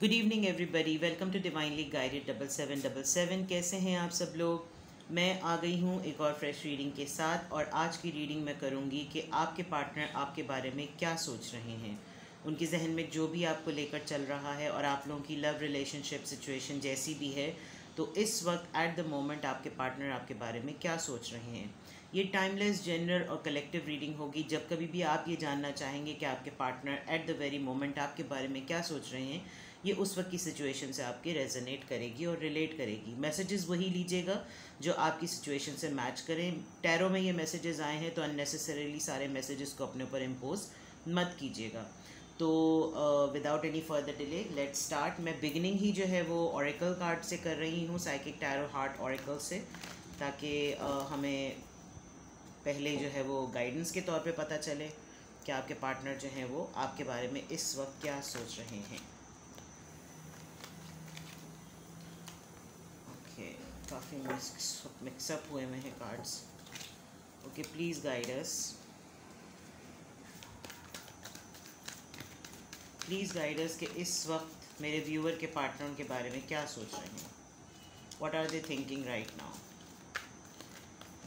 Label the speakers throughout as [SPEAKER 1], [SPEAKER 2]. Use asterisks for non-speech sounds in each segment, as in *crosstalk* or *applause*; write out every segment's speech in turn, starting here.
[SPEAKER 1] Good evening everybody welcome to divinely guided double seven double seven कैसे हैं आप सब लोग? मैं आ गई हूँ एक और फ्रेश रीडिंग के साथ और आज की रीडिंग मैं करूँगी कि आपके पार्टनर आपके बारे में क्या सोच रहे हैं। उनके जहन में जो भी आपको लेकर चल रहा है और आप लोगों की लव रिलेशनशिप सिचुएशन जैसी भी है तो इस वक्त एट द मोमेंट आपके पार्टनर आपके बारे में क्या सोच रहे हैं। ये टाइमलेस जनरल और कलेक्टिव रीडिंग होगी। जब कभी भी आप ये जानना चाहेंगे कि आपके partner at the very moment आपके बारे में क्या सोच रहे हैं ये उस वक्त की सिचुएशन से आपके रेजोनेट करेगी और रिलेट करेगी। मैसेजेस वही लीजिएगा जो आपकी सिचुएशन से मैच करें। टैरो में ये मैसेजेस आए हैं तो अननेसेसरीली सारे मैसेजेस को अपने ऊपर इम्पोज मत कीजिएगा। तो without any further delay let start मैं बिगनिंग ही जो है वो ऑरिकल कार्ड से कर रही हूँ साइकिक टैरो हार्ट ऑरिकल से ताकि uh, हमें पहले जो है वो गाइडेंस के तौर पे पता चले कि आपके पार्टनर जो हैं वो आपके बारे में इस वक्त क्या सोच रहे हैं ओके काफ़ी मिक्सअप हुए हुए हैं cards okay please guide us please guiders के इस वक्त मेरे व्यूअर के पार्टनर के बारे में क्या सोच रहे हैं? What are they thinking right now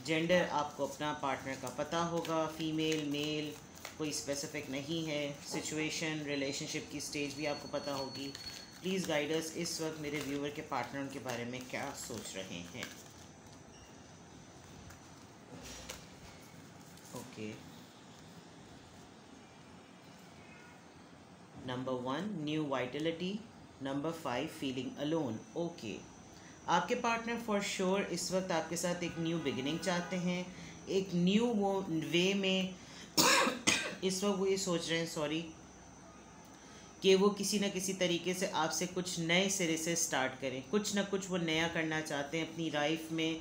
[SPEAKER 1] gender आपको अपना पार्टनर का पता होगा फीमेल मेल कोई स्पेसिफिक नहीं है. सिचुएशन रिलेशनशिप की स्टेज भी आपको पता होगी. प्लीज़ गाइडर्स इस वक्त मेरे व्यूअर के पार्टनर के बारे में क्या सोच रहे हैं। Okay number one new vitality number five feeling alone okay आपके पार्टनर फॉर श्योर इस वक्त आपके साथ एक न्यू बिगिनिंग चाहते हैं। एक न्यू वो वे में *coughs* इस वक्त वो ये सोच रहे हैं सॉरी कि वो किसी न किसी तरीके से आपसे कुछ नए सिरे से स्टार्ट करें। कुछ ना कुछ वो नया करना चाहते हैं अपनी लाइफ में,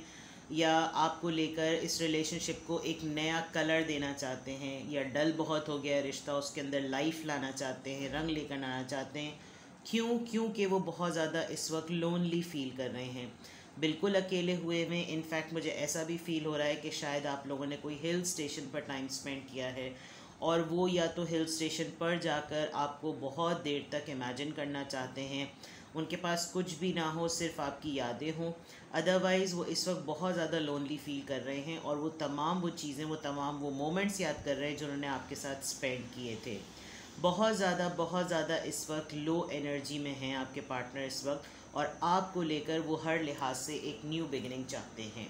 [SPEAKER 1] या आपको लेकर इस रिलेशनशिप को एक नया कलर देना चाहते हैं, या डल बहुत हो गया रिश्ता, उसके अंदर लाइफ लाना चाहते हैं, रंग लेकर आना चाहते हैं, क्यों? क्योंकि वो बहुत ज़्यादा इस वक्त लोनली फील कर रहे हैं। बिल्कुल अकेले हुए में इनफैक्ट मुझे ऐसा भी फील हो रहा है कि शायद आप लोगों ने कोई हिल स्टेशन पर टाइम स्पेंड किया है। और वो या तो हिल स्टेशन पर जाकर आपको बहुत देर तक इमेजिन करना चाहते हैं। उनके पास कुछ भी ना हो, सिर्फ़ आपकी यादें हों। अदरवाइज़ वो इस वक्त बहुत ज़्यादा लोनली फील कर रहे हैं और वो तमाम वो चीज़ें, वो तमाम वो मोमेंट्स याद कर रहे हैं जो उन्होंने आपके साथ स्पेंड किए थे। बहुत ज़्यादा बहुत ज़्यादा इस वक्त लो एनर्जी में हैं आपके पार्टनर इस वक्त और आपको लेकर वो हर लिहाज से एक न्यू बिगनिंग चाहते हैं।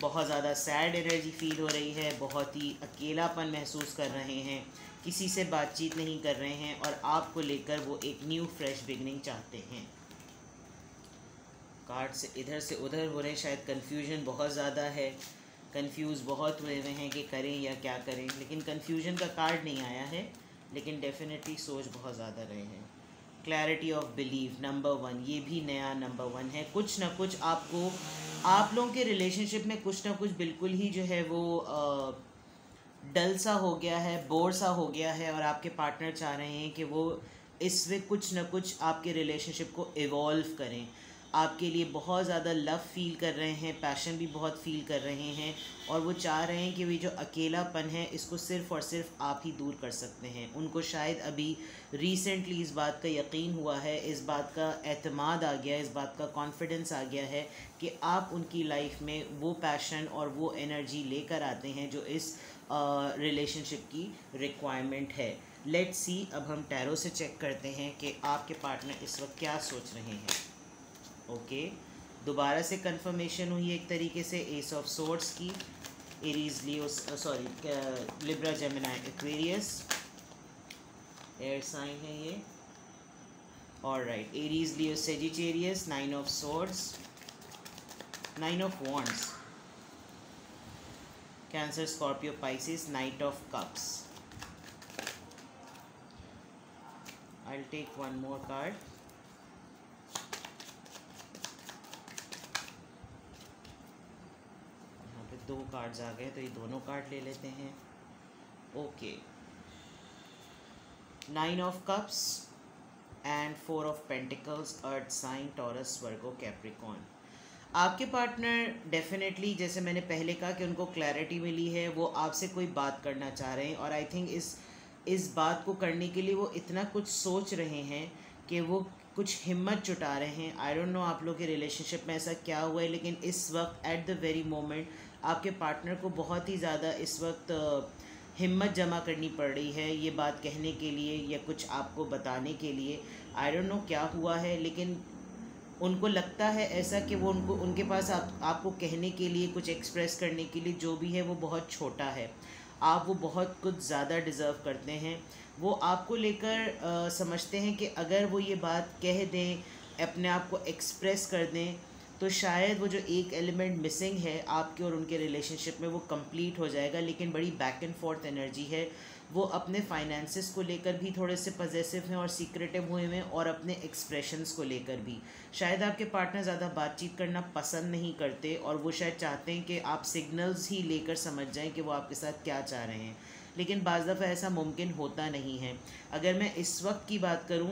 [SPEAKER 1] बहुत ज़्यादा सैड एनर्जी फील हो रही है, बहुत ही अकेलापन महसूस कर रहे हैं, किसी से बातचीत नहीं कर रहे हैं और आपको लेकर वो एक न्यू फ्रेश बिगनिंग चाहते हैं। कार्ड से इधर से उधर हो रहे हैं, शायद कन्फ्यूज़न बहुत ज़्यादा है कंफ्यूज बहुत हुए हुए हैं कि करें या क्या करें, लेकिन कन्फ्यूज़न का कार्ड नहीं आया है, लेकिन डेफिनेटली सोच बहुत ज़्यादा रहे हैं। Clarity of believe number one ये भी नया नंबर वन है। कुछ ना कुछ आपको आप लोगों के रिलेशनशिप में कुछ ना कुछ बिल्कुल ही जो है वो डल सा हो गया है, बोर सा हो गया है और आपके पार्टनर चाह रहे हैं कि वो इसमें कुछ ना कुछ आपके रिलेशनशिप को इवॉल्व करें। आपके लिए बहुत ज़्यादा लव फील कर रहे हैं पैशन भी बहुत फील कर रहे हैं और वो चाह रहे हैं कि वे जो अकेलापन है, इसको सिर्फ़ और सिर्फ़ आप ही दूर कर सकते हैं। उनको शायद अभी रिसेंटली इस बात का यकीन हुआ है, इस बात का अतमाद आ गया, इस बात का कॉन्फिडेंस आ गया है कि आप उनकी लाइफ में वो पैशन और वो एनर्जी लेकर आते हैं जो इस रिलेशनशिप की रिक्वायरमेंट है। लेट सी अब हम टैरो से चेक करते हैं कि आपके पार्टनर इस वक्त क्या सोच रहे हैं। ओके दोबारा से कंफर्मेशन हुई एक तरीके से एस ऑफ़ सोर्ट्स की. Aries Leo sorry Libra Gemini Aquarius air sign है ये. और right Aries Leo Sagittarius nine of swords nine of wands Cancer Scorpio Pisces knight of cups I'll take one more card. दो cards आ गए तो ये दोनों कार्ड ले लेते हैं। Okay nine of cups and four of pentacles earth sign Taurus Virgo Capricorn आपके पार्टनर डेफिनेटली जैसे मैंने पहले कहा कि उनको क्लैरिटी मिली है, वो आपसे कोई बात करना चाह रहे हैं, और आई थिंक इस इस बात को करने के लिए वो इतना कुछ सोच रहे हैं कि वो कुछ हिम्मत जुटा रहे हैं। आई डोंट नो आप लोग के रिलेशनशिप में ऐसा क्या हुआ है, लेकिन इस वक्त एट द वेरी मोमेंट आपके पार्टनर को बहुत ही ज़्यादा इस वक्त हिम्मत जमा करनी पड़ रही है ये बात कहने के लिए या कुछ आपको बताने के लिए। आई डोंट नो क्या हुआ है, लेकिन उनको लगता है ऐसा कि वो उनको, उनके पास आप, आपको कहने के लिए, कुछ एक्सप्रेस करने के लिए जो भी है वो बहुत छोटा है। आप वो बहुत कुछ ज़्यादा डिज़र्व करते हैं। वो आपको लेकर समझते हैं कि अगर वो ये बात कह दें, अपने आप को एक्सप्रेस कर दें तो शायद वो जो एक एलिमेंट मिसिंग है आपके और उनके रिलेशनशिप में वो कंप्लीट हो जाएगा, लेकिन बड़ी बैक एंड फोर्थ एनर्जी है। वो अपने फाइनेंसिस को लेकर भी थोड़े से पजेसिव हैं और सीक्रेटिव हुए हैं और अपने एक्सप्रेशंस को लेकर भी। शायद आपके पार्टनर ज़्यादा बातचीत करना पसंद नहीं करते और वो शायद चाहते हैं कि आप सिग्नल्स ही लेकर समझ जाएँ कि वो आपके साथ क्या चाह रहे हैं। लेकिन बाज़ दफ़ा ऐसा मुमकिन होता नहीं है। अगर मैं इस वक्त की बात करूँ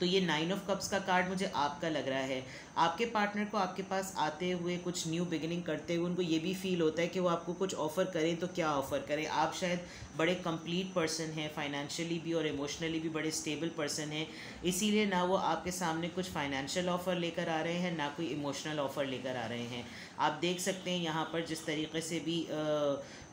[SPEAKER 1] तो ये नाइन ऑफ़ कप्स का कार्ड मुझे आपका लग रहा है। आपके पार्टनर को आपके पास आते हुए कुछ न्यू बिगिनिंग करते हुए उनको ये भी फील होता है कि वो आपको कुछ ऑफ़र करें तो क्या ऑफ़र करें? आप शायद बड़े कंप्लीट पर्सन हैं फाइनेंशियली भी और इमोशनली भी बड़े स्टेबल पर्सन हैं। इसीलिए ना वो आपके सामने कुछ फाइनेंशियल ऑफ़र लेकर आ रहे हैं, ना कोई इमोशनल ऑफ़र लेकर आ रहे हैं। आप देख सकते हैं यहाँ पर जिस तरीके से भी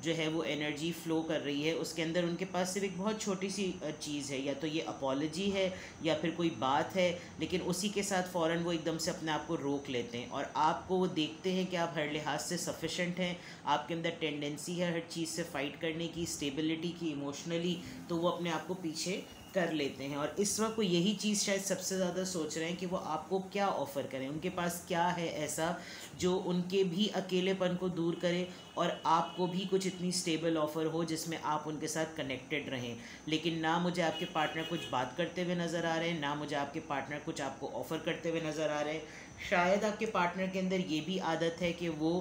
[SPEAKER 1] जो है वो एनर्जी फ़्लो कर रही है, उसके अंदर उनके पास सिर्फ़ एक बहुत छोटी सी चीज़ है। या तो ये अपॉलोजी है, या फिर कोई बात है, लेकिन उसी के साथ फ़ौर वो एकदम से अपने आप को रोक लेते हैं। और आपको वो देखते हैं कि आप हर लिहाज से सफिशेंट हैं, आपके अंदर टेंडेंसी है हर चीज़ से फ़ाइट करने की स्टेबिलिटी की इमोशनली तो वो अपने आप को पीछे कर लेते हैं। और इस वक्त वो यही चीज़ शायद सबसे ज़्यादा सोच रहे हैं कि वो आपको क्या ऑफ़र करें? उनके पास क्या है ऐसा जो उनके भी अकेलेपन को दूर करे और आपको भी कुछ इतनी स्टेबल ऑफ़र हो जिसमें आप उनके साथ कनेक्टेड रहें। लेकिन ना मुझे आपके पार्टनर कुछ बात करते हुए नज़र आ रहे हैं, ना मुझे आपके पार्टनर कुछ आपको ऑफ़र करते हुए नज़र आ रहे हैं। शायद आपके पार्टनर के अंदर ये भी आदत है कि वो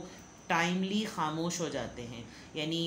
[SPEAKER 1] टाइमली खामोश हो जाते हैं। यानी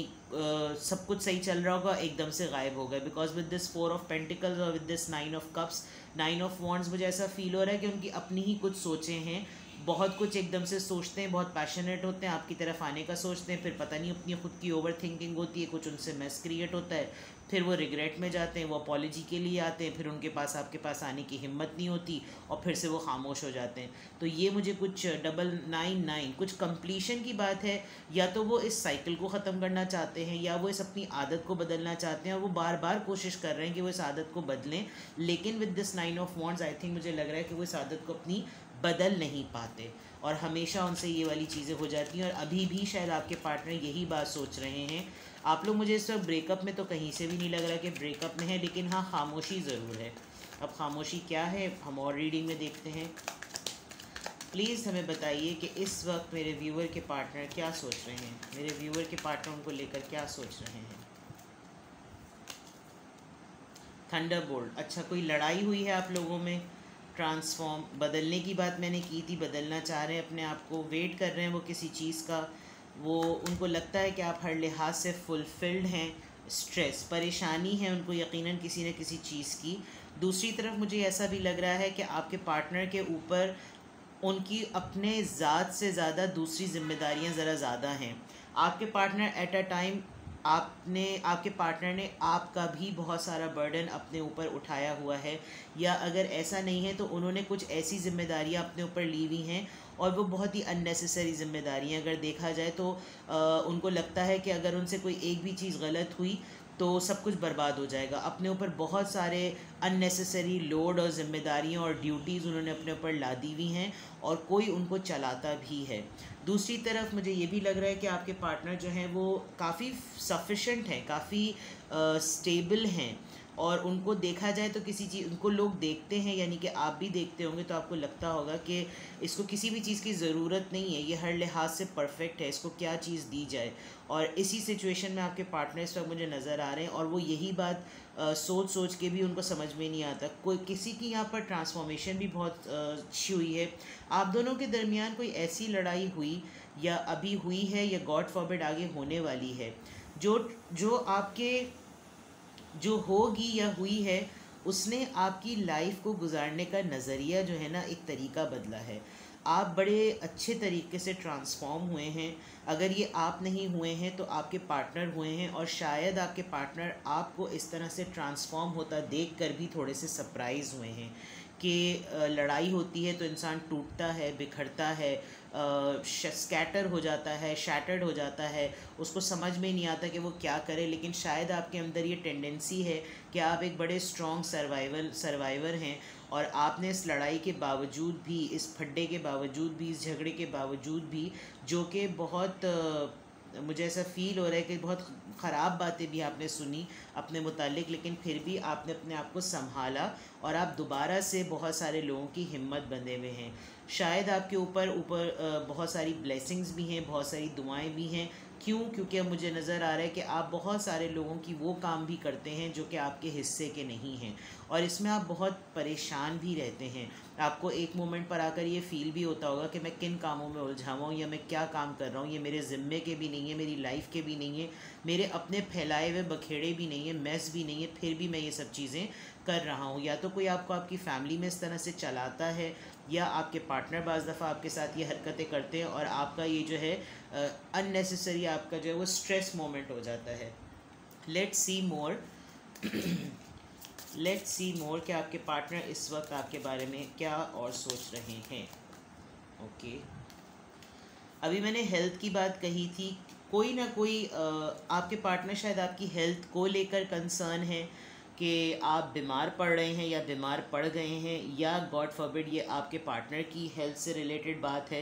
[SPEAKER 1] सब कुछ सही चल रहा होगा, एकदम से गायब हो गए। Because with this four of pentacles और with this nine of cups nine of wands मुझे ऐसा फील हो रहा है कि उनकी अपनी ही कुछ सोचें हैं। बहुत कुछ एकदम से सोचते हैं, बहुत पैशनेट होते हैं, आपकी तरफ़ आने का सोचते हैं, फिर पता नहीं अपनी खुद की ओवर थिंकिंग होती है, कुछ उनसे मैस क्रिएट होता है। फिर वो रिग्रेट में जाते हैं, वो अपॉलोजी के लिए आते हैं, फिर उनके पास आपके पास आने की हिम्मत नहीं होती और फिर से वो खामोश हो जाते हैं। तो ये मुझे कुछ डबल नाइन नाइन कुछ कंप्लीशन की बात है, या तो वो इस साइकिल को ख़त्म करना चाहते हैं, या वो इस अपनी आदत को बदलना चाहते हैं, और वो बार बार कोशिश कर रहे हैं कि वो इस आदत को बदलें, लेकिन with this nine of wands I think मुझे लग रहा है कि वो इस आदत को अपनी बदल नहीं पाते, और हमेशा उनसे ये वाली चीज़ें हो जाती हैं, और अभी भी शायद आपके पार्टनर यही बात सोच रहे हैं आप लोग मुझे इस वक्त ब्रेकअप में तो कहीं से भी नहीं लग रहा कि ब्रेकअप में है, लेकिन हाँ खामोशी ज़रूर है। अब खामोशी क्या है, हम और रीडिंग में देखते हैं। प्लीज़ हमें बताइए कि इस वक्त मेरे व्यूअर के पार्टनर क्या सोच रहे हैं? मेरे व्यूअर के पार्टनर उनको लेकर क्या सोच रहे हैं? थंडर बोल्ट अच्छा कोई लड़ाई हुई है आप लोगों में? ट्रांसफॉर्म बदलने की बात मैंने की थी, बदलना चाह रहे हैं अपने आप को वेट कर रहे हैं वो किसी चीज़ का। वो उनको लगता है कि आप हर लिहाज से फुलफिल्ड हैं स्ट्रेस परेशानी है उनको यकीनन किसी न किसी चीज़ की। दूसरी तरफ़ मुझे ऐसा भी लग रहा है कि आपके पार्टनर के ऊपर उनकी अपने ज़ात से ज़्यादा दूसरी जिम्मेदारियाँ ज़रा ज़्यादा हैं। आपके पार्टनर एट अ टाइम आपने, आपके पार्टनर ने आपका भी बहुत सारा बर्डन अपने ऊपर उठाया हुआ है। या अगर ऐसा नहीं है तो उन्होंने कुछ ऐसी जिम्मेदारियाँ अपने ऊपर ली हुई हैं और वो बहुत ही अननेसेसरी ज़िम्मेदारी हैं। अगर देखा जाए तो आ, उनको लगता है कि अगर उनसे कोई एक भी चीज़ गलत हुई तो सब कुछ बर्बाद हो जाएगा। अपने ऊपर बहुत सारे अननेसेसरी लोड और ज़िम्मेदारियाँ और ड्यूटीज़ उन्होंने अपने ऊपर ला दी हुई हैं और कोई उनको चलाता भी है। दूसरी तरफ़ मुझे ये भी लग रहा है कि आपके पार्टनर जो हैं वो काफ़ी सफिशेंट हैं काफ़ी स्टेबल हैं। और उनको देखा जाए तो किसी चीज़ उनको लोग देखते हैं यानी कि आप भी देखते होंगे तो आपको लगता होगा कि इसको किसी भी चीज़ की ज़रूरत नहीं है ये हर लिहाज से परफेक्ट है इसको क्या चीज़ दी जाए। और इसी सिचुएशन में आपके पार्टनर इस वक्त मुझे नज़र आ रहे हैं और वो यही बात आ, सोच सोच के भी उनको समझ में नहीं आता। कोई किसी की यहाँ पर ट्रांसफॉर्मेशन भी बहुत अच्छी हुई है। आप दोनों के दरमियान कोई ऐसी लड़ाई हुई या अभी हुई है या गॉड फॉरबिड आगे होने वाली है जो जो आपके जो होगी या हुई है, उसने आपकी लाइफ को गुजारने का नज़रिया जो है ना, एक तरीका बदला है। आप बड़े अच्छे तरीके से ट्रांसफॉर्म हुए हैं। अगर ये आप नहीं हुए हैं तो आपके पार्टनर हुए हैं और शायद आपके पार्टनर आपको इस तरह से ट्रांसफॉर्म होता देख कर भी थोड़े से सरप्राइज़ हुए हैं कि लड़ाई होती है तो इंसान टूटता है, बिखरता है स्कैटर हो जाता है शैटर्ड हो जाता है, उसको समझ में नहीं आता कि वो क्या करे, लेकिन शायद आपके अंदर ये टेंडेंसी है कि आप एक बड़े स्ट्रॉन्ग सर्वाइवल सर्वाइवर हैं और आपने इस लड़ाई के बावजूद भी, इस फड्डे के बावजूद भी, इस झगड़े के बावजूद भी, जो कि बहुत मुझे ऐसा फ़ील हो रहा है कि बहुत ख़राब बातें भी आपने सुनी अपने मुतालिक, लेकिन फिर भी आपने अपने आप को संभाला और आप दोबारा से बहुत सारे लोगों की हिम्मत बंधे हुए हैं। शायद आपके ऊपर ऊपर बहुत सारी ब्लेसिंग्स भी हैं, बहुत सारी दुआएँ भी हैं। क्यों? क्योंकि अब मुझे नज़र आ रहा है कि आप बहुत सारे लोगों की वो काम भी करते हैं जो कि आपके हिस्से के नहीं हैं। और इसमें आप बहुत परेशान भी रहते हैं। आपको एक मोमेंट पर आकर ये फ़ील भी होता होगा कि मैं किन कामों में उलझा हुआ हूँ या मैं क्या काम कर रहा हूँ। ये मेरे ज़िम्मे के भी नहीं है, मेरी लाइफ के भी नहीं है, मेरे अपने फैलाए हुए बखेड़े भी नहीं है मैस भी नहीं है, फिर भी मैं ये सब चीज़ें कर रहा हूँ। या तो कोई आपको आपकी फ़ैमिली में इस तरह से चलाता है या आपके पार्टनर बाज़ दफ़ा आपके साथ ये हरकतें करते हैं और आपका ये जो है अननेसेसरी आपका जो है वो स्ट्रेस मोमेंट हो जाता है। लेट सी मोर लेट सी मोर कि आपके पार्टनर इस वक्त आपके बारे में क्या और सोच रहे हैं। Okay okay. अभी मैंने हेल्थ की बात कही थी, कोई ना कोई आपके पार्टनर शायद आपकी हेल्थ को लेकर कंसर्न है कि आप बीमार पड़ रहे हैं या बीमार पड़ गए हैं, या गॉड फॉरबिड ये आपके पार्टनर की हेल्थ से रिलेटेड बात है,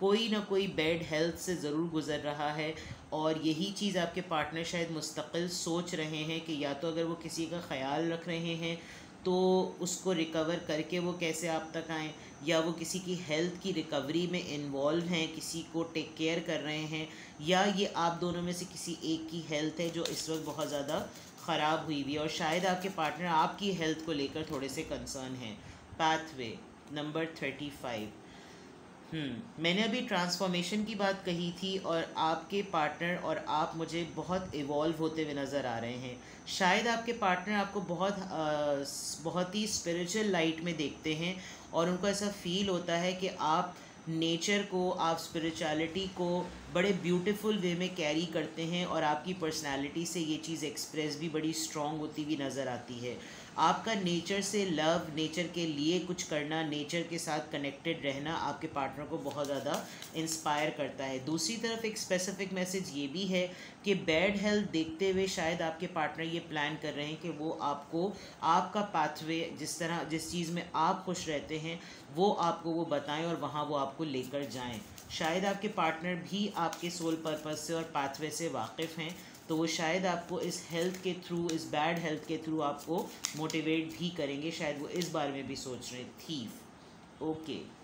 [SPEAKER 1] कोई ना कोई बैड हेल्थ से ज़रूर गुज़र रहा है और यही चीज़ आपके पार्टनर शायद मुस्तकिल सोच रहे हैं कि या तो अगर वो किसी का ख्याल रख रहे हैं तो उसको रिकवर करके वो कैसे आप तक आएँ, या वो किसी की हेल्थ की रिकवरी में इन्वॉल्व हैं, किसी को टेक केयर कर रहे हैं, या ये आप दोनों में से किसी एक की हेल्थ है जो इस वक्त बहुत ज़्यादा ख़राब हुई हुई और शायद आपके पार्टनर आपकी हेल्थ को लेकर थोड़े से कंसर्न हैं। पाथवे नंबर थर्टी फाइव मैंने अभी ट्रांसफॉर्मेशन की बात कही थी और आपके पार्टनर और आप मुझे बहुत इवॉल्व होते हुए नज़र आ रहे हैं। शायद आपके पार्टनर आपको बहुत आ, बहुत ही स्पिरिचुअल लाइट में देखते हैं और उनको ऐसा फील होता है कि आप नेचर को, आप स्पिरिचुअलिटी को बड़े ब्यूटीफुल वे में कैरी करते हैं और आपकी पर्सनालिटी से ये चीज़ एक्सप्रेस भी बड़ी स्ट्रॉन्ग होती हुई नज़र आती है। आपका नेचर से लव, नेचर के लिए कुछ करना, नेचर के साथ कनेक्टेड रहना आपके पार्टनर को बहुत ज़्यादा इंस्पायर करता है। दूसरी तरफ़ एक स्पेसिफिक मैसेज ये भी है कि बैड हेल्थ देखते हुए शायद आपके पार्टनर ये प्लान कर रहे हैं कि वो आपको, आपका पाथवे जिस तरह, जिस चीज़ में आप खुश रहते हैं, वो आपको वो बताएँ और वहाँ वो आपको लेकर जाएँ। शायद आपके पार्टनर भी आपके सोल पर्पज़ से और पाथवे से वाकिफ़ हैं। तो वो शायद आपको इस हेल्थ के थ्रू इस बैड हेल्थ के थ्रू आपको मोटिवेट भी करेंगे, शायद वो इस बारे में भी सोच रहे थीफ ओके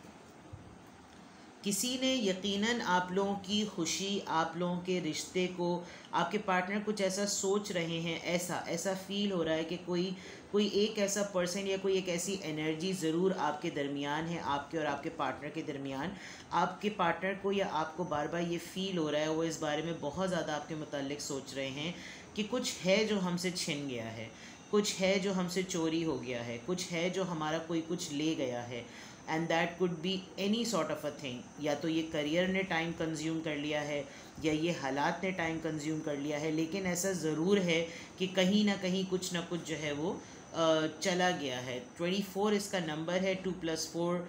[SPEAKER 1] किसी ने यकीनन आप लोगों की खुशी, आप लोगों के रिश्ते को, आपके पार्टनर कुछ ऐसा सोच रहे हैं, ऐसा ऐसा फील हो रहा है कि कोई कोई एक ऐसा पर्सन या कोई एक ऐसी एनर्जी ज़रूर आपके दरमियान है, आपके और आपके पार्टनर के दरमियान। आपके पार्टनर को या आपको बार बार ये फ़ील हो रहा है, वो इस बारे में बहुत ज़्यादा आपके मतलब सोच रहे हैं कि कुछ है जो हमसे छिन गया है, कुछ है जो हमसे चोरी हो गया है, कुछ है जो हमारा कोई कुछ ले गया है। And that could be any sort of a thing या तो ये करियर ने टाइम कंज्यूम कर लिया है, या ये हालात ने टाइम कंज्यूम कर लिया है, लेकिन ऐसा ज़रूर है कि कहीं ना कहीं कुछ ना कुछ जो है वो चला गया है। ट्वेंटी फोर इसका नंबर है टू प्लस फोर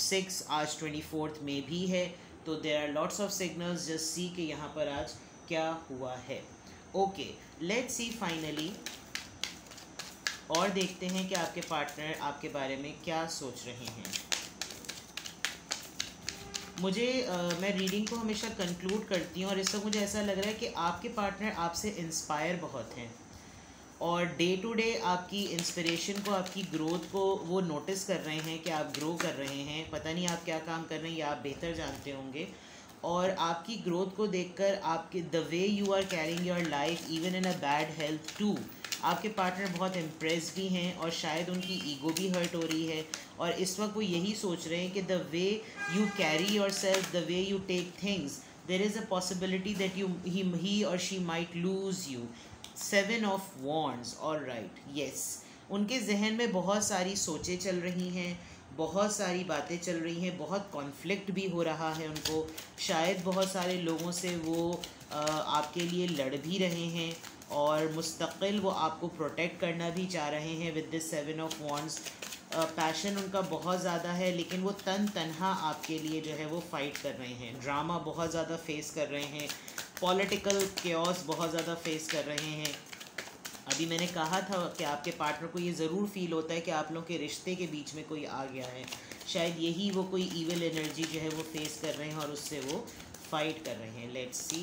[SPEAKER 1] सिक्स आज ट्वेंटी फोर्थ में भी है। तो there are lots of signals just see के यहाँ पर आज क्या हुआ है। ओके लेट्स सी फाइनली और देखते हैं कि आपके पार्टनर आपके बारे में क्या सोच रहे हैं। मुझे आ, मैं रीडिंग को हमेशा कंक्लूड करती हूँ और इस वक्त मुझे ऐसा लग रहा है कि आपके पार्टनर आपसे इंस्पायर बहुत हैं। और डे टू डे आपकी इंस्पिरेशन को आपकी ग्रोथ को वो नोटिस कर रहे हैं कि आप ग्रो कर रहे हैं। पता नहीं आप क्या काम कर रहे हैं या आप बेहतर जानते होंगे। और आपकी ग्रोथ को देखकर आपके the way you are carrying your life even in a bad health to आपके पार्टनर बहुत इम्प्रेस भी हैं और शायद उनकी ईगो भी हर्ट हो रही है और इस वक्त वो यही सोच रहे हैं कि the way you carry yourself the way you take things there is a possibility that you he और she might lose you seven of wands और राइट येस उनके जहन में बहुत सारी सोचें चल रही हैं बहुत सारी बातें चल रही हैं बहुत कॉन्फ्लिक्ट भी हो रहा है उनको। शायद बहुत सारे लोगों से वो आ, आपके लिए लड़ भी रहे हैं। और मुस्तकिल वो आपको प्रोटेक्ट करना भी चाह रहे हैं with this seven of wands passion उनका बहुत ज़्यादा है, लेकिन वो तन तनहा आपके लिए जो है वो फ़ाइट कर रहे हैं। ड्रामा बहुत ज़्यादा फेस कर रहे हैं। पॉलिटिकल क्योस बहुत ज़्यादा फेस कर रहे हैं। अभी मैंने कहा था कि आपके पार्टनर को ये ज़रूर फील होता है कि आप लोगों के रिश्ते के बीच में कोई आ गया है। शायद यही वो कोई ईवल एनर्जी जो है वो फेस कर रहे हैं और उससे वो फाइट कर रहे हैं। Let's see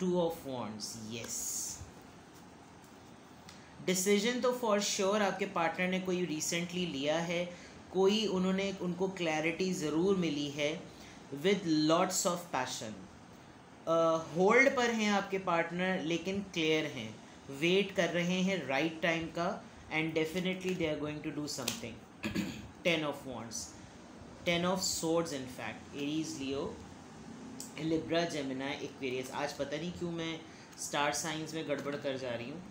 [SPEAKER 1] two of wands yes decision तो फॉर श्योर sure आपके पार्टनर ने कोई रिसेंटली लिया है। कोई उन्होंने, उनको क्लैरिटी ज़रूर मिली है। With lots of passion hold पर हैं आपके पार्टनर लेकिन क्लियर हैं। वेट कर रहे हैं राइट right टाइम का and definitely they are going to do something ten of wands ten of swords in fact Aries Leo Libra Gemini Aquarius आज पता नहीं क्यों मैं स्टार साइंस में गड़बड़ कर जा रही हूँ।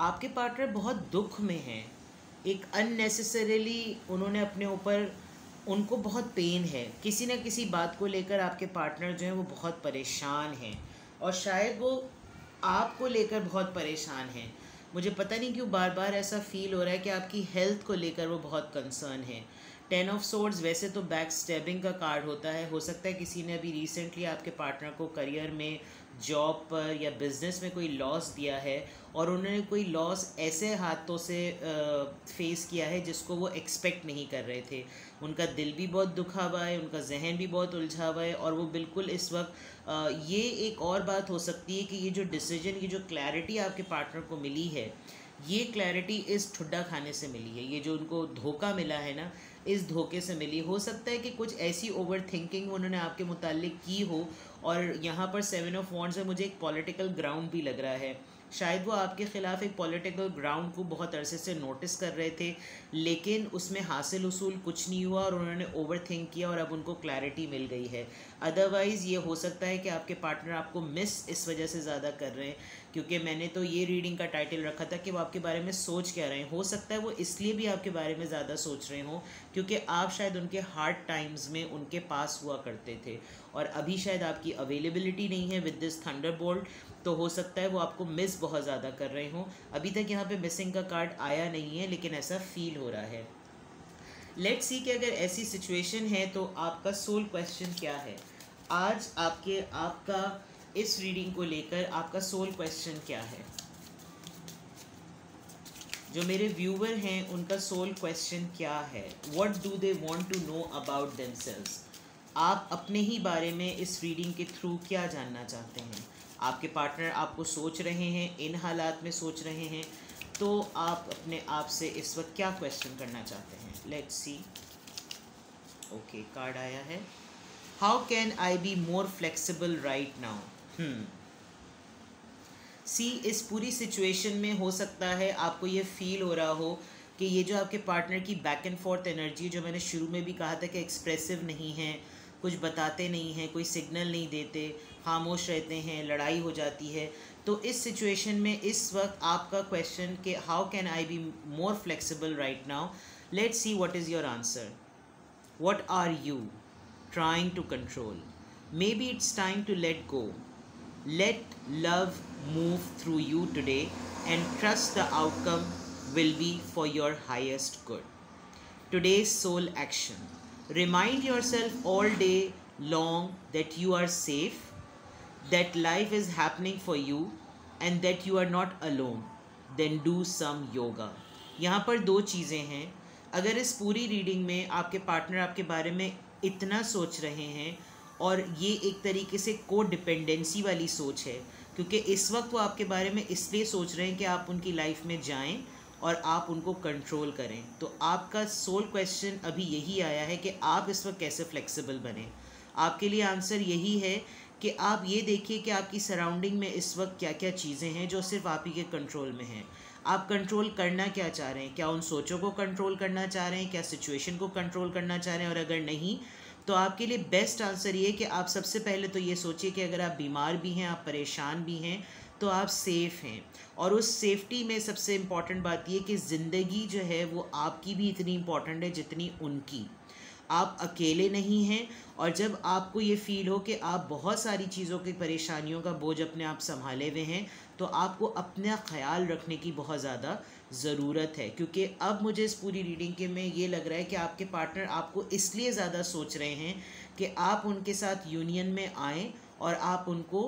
[SPEAKER 1] आपके पार्टनर बहुत दुख में हैं। एक अननेसेसरीली उन्होंने अपने ऊपर, उनको बहुत पेन है। किसी न किसी बात को लेकर आपके पार्टनर जो हैं वो बहुत परेशान हैं। और शायद वो आपको लेकर बहुत परेशान हैं। मुझे पता नहीं क्यों बार बार ऐसा फील हो रहा है कि आपकी हेल्थ को लेकर वो बहुत कंसर्न है। टेन ऑफ़ सोर्ड्स वैसे तो बैक स्टेबिंग का कार्ड होता है। हो सकता है किसी ने अभी रिसेंटली आपके पार्टनर को करियर में जॉब पर या बिज़नेस में कोई लॉस दिया है। और उन्होंने कोई लॉस ऐसे हाथों से फेस किया है जिसको वो एक्सपेक्ट नहीं कर रहे थे। उनका दिल भी बहुत दुखा हुआ है, उनका जहन भी बहुत उलझा हुआ है और वो बिल्कुल इस वक्त ये एक और बात हो सकती है कि ये जो डिसीज़न ये जो क्लैरिटी आपके पार्टनर को मिली है, ये क्लैरिटी इस ठुड्डा खाने से मिली है। ये जो उनको धोखा मिला है ना, इस धोखे से मिली। हो सकता है कि कुछ ऐसी ओवर थिंकिंग उन्होंने आपके मुतालिक की हो और यहाँ पर सेवन ऑफ़ वॉन्ट्स में मुझे एक पॉलिटिकल ग्राउंड भी लग रहा है। शायद वो आपके ख़िलाफ़ एक पॉलिटिकल ग्राउंड को बहुत अरसे से नोटिस कर रहे थे, लेकिन उसमें हासिल उसूल कुछ नहीं हुआ और उन्होंने ओवर थिंक किया और अब उनको क्लैरिटी मिल गई है। अदरवाइज़ ये हो सकता है कि आपके पार्टनर आपको मिस इस वजह से ज़्यादा कर रहे हैं, क्योंकि मैंने तो ये रीडिंग का टाइटल रखा था कि वो आपके बारे में सोच क्या रहे हैं। हो सकता है वो इसलिए भी आपके बारे में ज़्यादा सोच रहे हों, क्योंकि आप शायद उनके हार्ड टाइम्स में उनके पास हुआ करते थे, और अभी शायद आपकी अवेलेबिलिटी नहीं है विद दिस थंडर तो हो सकता है वो आपको मिस बहुत ज़्यादा कर रहे हों। अभी तक यहाँ पे मिसिंग का कार्ड आया नहीं है, लेकिन ऐसा फील हो रहा है। लेट सी कि अगर ऐसी सिचुएशन है तो आपका सोल क्वेश्चन क्या है? आज आपके, आपका इस रीडिंग को लेकर आपका सोल क्वेश्चन क्या है? जो मेरे व्यूवर हैं, उनका सोल क्वेश्चन क्या है? What do they want to know about them आप अपने ही बारे में इस रीडिंग के थ्रू क्या जानना चाहते हैं? आपके पार्टनर आपको सोच रहे हैं, इन हालात में सोच रहे हैं तो आप अपने आप से इस वक्त क्या क्वेश्चन करना चाहते हैं? लेट्स सी ओके कार्ड आया है. How can I be more flexible right now see. इस पूरी सिचुएशन में हो सकता है आपको ये फील हो रहा हो कि ये जो आपके पार्टनर की बैक एंड फोर्थ एनर्जी जो मैंने शुरू में भी कहा था कि एक्सप्रेसिव नहीं है, कुछ बताते नहीं हैं, कोई सिग्नल नहीं देते, खामोश रहते हैं, लड़ाई हो जाती है तो इस सिचुएशन में इस वक्त आपका क्वेश्चन कि how can I be more flexible right now Let see what is your answer what are you trying to control maybe it's time to let go Let love move through you today and trust the outcome will be for your highest good. Today's soul action. Remind yourself all day long that you are safe, that life is happening for you, and that you are not alone. Then do some yoga. यहाँ पर दो चीज़ें हैं अगर इस पूरी reading में आपके पार्टनर आपके बारे में इतना सोच रहे हैं और ये एक तरीके से को डिपेंडेंसी वाली सोच है, क्योंकि इस वक्त वो आपके बारे में इसलिए सोच रहे हैं कि आप उनकी लाइफ में जाएँ और आप उनको कंट्रोल करें। तो आपका सोल क्वेश्चन अभी यही आया है कि आप इस वक्त कैसे फ्लेक्सिबल बने। आपके लिए आंसर यही है कि आप ये देखिए कि आपकी सराउंडिंग में इस वक्त क्या क्या चीज़ें हैं जो सिर्फ़ आप ही के कंट्रोल में हैं। आप कंट्रोल करना क्या चाह रहे हैं? क्या उन सोचों को कंट्रोल करना चाह रहे हैं? क्या सिचुएशन को कंट्रोल करना चाह रहे हैं? और अगर नहीं तो आपके लिए बेस्ट आंसर ये कि आप सबसे पहले तो ये सोचिए कि अगर आप बीमार भी हैं, आप परेशान भी हैं तो आप सेफ़ हैं। और उस सेफ्टी में सबसे इंपॉर्टेंट बात ये कि ज़िंदगी जो है वो आपकी भी इतनी इंपॉर्टेंट है जितनी उनकी। आप अकेले नहीं हैं और जब आपको ये फील हो कि आप बहुत सारी चीज़ों की परेशानियों का बोझ अपने आप संभाले हुए हैं तो आपको अपना ख्याल रखने की बहुत ज़्यादा ज़रूरत है। क्योंकि अब मुझे इस पूरी रीडिंग के में ये लग रहा है कि आपके पार्टनर आपको इसलिए ज़्यादा सोच रहे हैं कि आप उनके साथ यूनियन में आएँ और आप उनको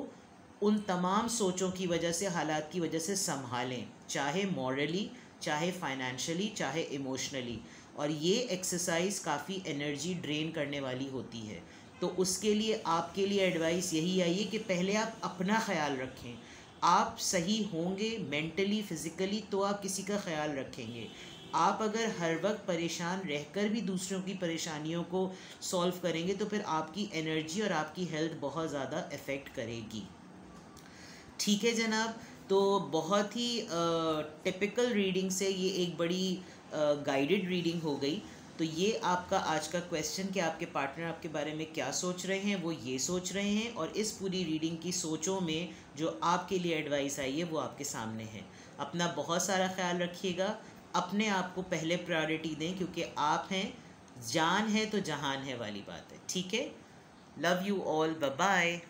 [SPEAKER 1] उन तमाम सोचों की वजह से, हालात की वजह से संभालें, चाहे मॉरली चाहे फाइनेंशली चाहे इमोशनली और ये एक्सरसाइज काफ़ी एनर्जी ड्रेन करने वाली होती है। तो उसके लिए, आपके लिए एडवाइस यही आई है कि पहले आप अपना ख्याल रखें। आप सही होंगे मेंटली फिज़िकली तो आप किसी का ख्याल रखेंगे। आप अगर हर वक्त परेशान रहकर भी दूसरों की परेशानियों को सॉल्व करेंगे तो फिर आपकी एनर्जी और आपकी हेल्थ बहुत ज़्यादा इफ़ेक्ट करेगी। ठीक है जनाब? तो बहुत ही टिपिकल रीडिंग से ये एक बड़ी गाइडेड रीडिंग हो गई। तो ये आपका आज का क्वेश्चन कि आपके पार्टनर आपके बारे में क्या सोच रहे हैं, वो ये सोच रहे हैं और इस पूरी रीडिंग की सोचों में जो आपके लिए एडवाइस आई है, वो आपके सामने है। अपना बहुत सारा ख्याल रखिएगा। अपने आप को पहले प्रायोरिटी दें क्योंकि आप हैं, जान है तो जहान है वाली बात है। ठीक है? Love you all bye